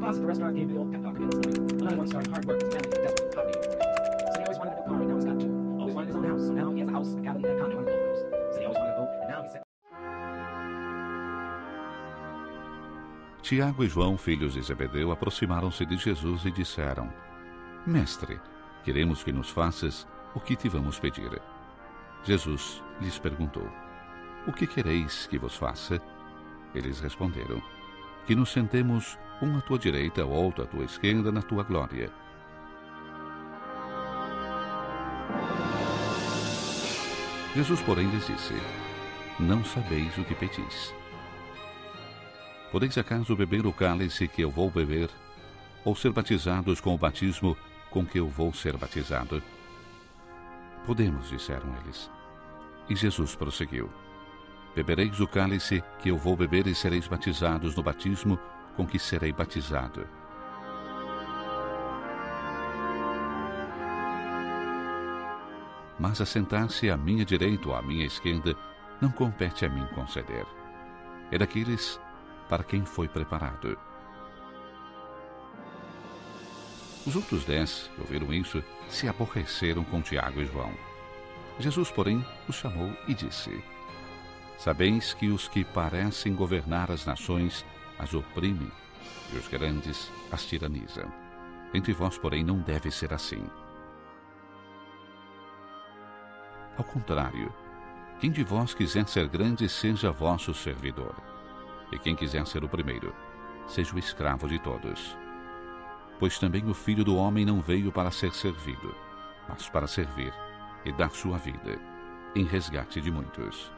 Boss at the restaurant gave me the old pep talk. Another one starting hard work, family desperate poverty. Said he always wanted a new car, and now he's got two. Always wanted his own house, so now he has a house, a cabin, a condo, and a golf course. Said he always wanted a boat, and now he said. Tiago e João, filhos de Zebedeu, aproximaram-se de Jesus e disseram: Mestre, queremos que nos faças o que te vamos pedir. Jesus lhes perguntou: O que quereis que vos faça? Eles responderam: Que nos sentemos um à tua direita, outro à tua esquerda, na tua glória. Jesus, porém, lhes disse: Não sabeis o que pedis. Podeis acaso beber o cálice que eu vou beber, ou ser batizados com o batismo com que eu vou ser batizado? Podemos, disseram eles. E Jesus prosseguiu: Bebereis o cálice que eu vou beber e sereis batizados no batismo com que serei batizado. Mas assentar-se à minha direita ou à minha esquerda não compete a mim conceder. É daqueles para quem foi preparado. Os outros dez que ouviram isso se aborreceram com Tiago e João. Jesus, porém, os chamou e disse: Sabeis que os que parecem governar as nações as oprimem e os grandes as tiranizam. Entre vós, porém, não deve ser assim. Ao contrário, quem de vós quiser ser grande, seja vosso servidor. E quem quiser ser o primeiro, seja o escravo de todos. Pois também o filho do homem não veio para ser servido, mas para servir e dar sua vida em resgate de muitos.